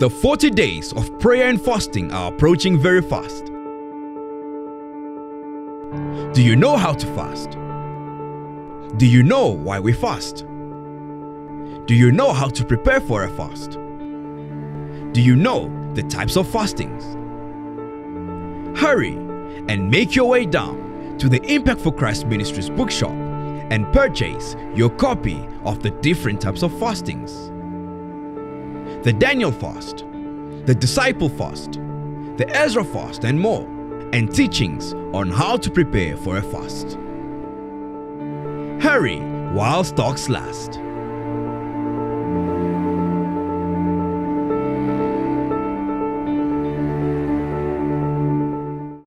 The 40 days of prayer and fasting are approaching very fast. Do you know how to fast? Do you know why we fast? Do you know how to prepare for a fast? Do you know the types of fastings? Hurry and make your way down to the Impact for Christ Ministries bookshop and purchase your copy of the different types of fastings the Daniel fast, the disciple fast, the Ezra fast, and more, and teachings on how to prepare for a fast. Hurry while stocks last.